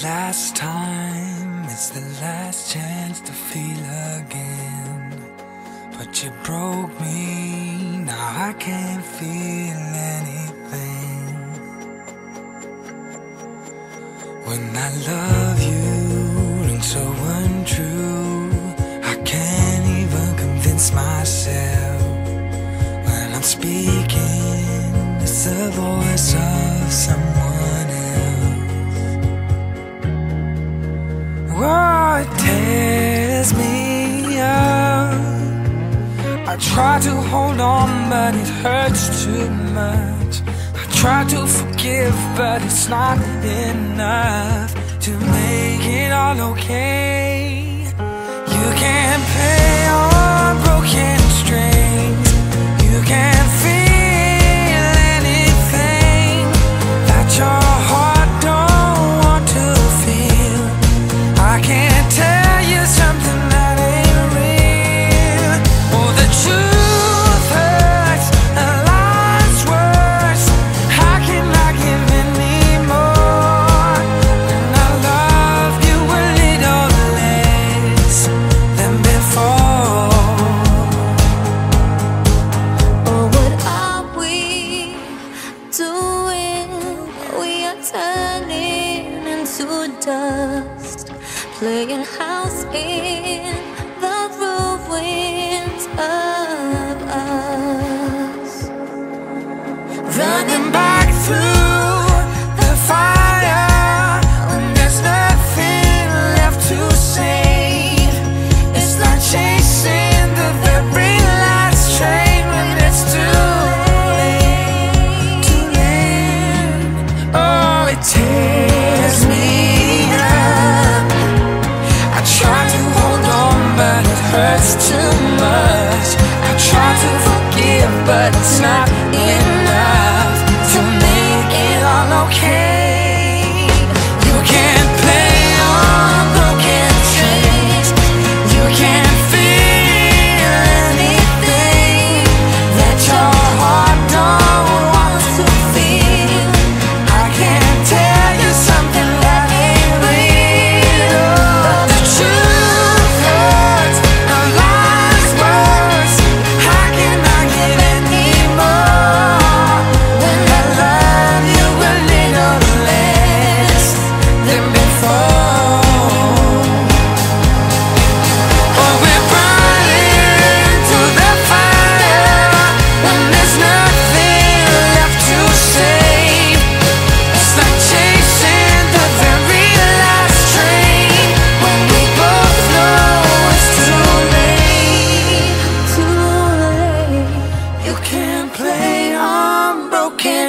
last time, it's the last chance to feel again. But you broke me, now I can't feel anything. When I love you, and so untrue, I can't even convince myself. When I'm speaking, it's the voice of someone. I try to hold on, but it hurts too much. I try to forgive, but it's not enough to make it all okay. turning into dust, playing house in.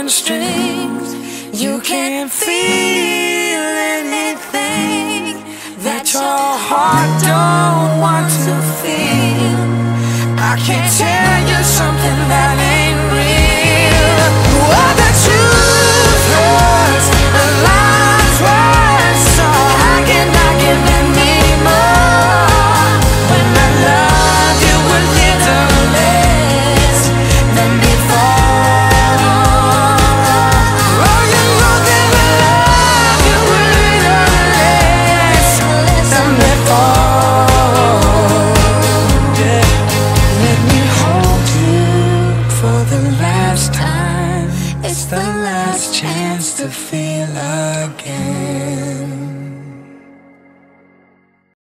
and strings. You can't feel anything That your heart don't want to feel. I can't tell you something that It's the last chance to feel again.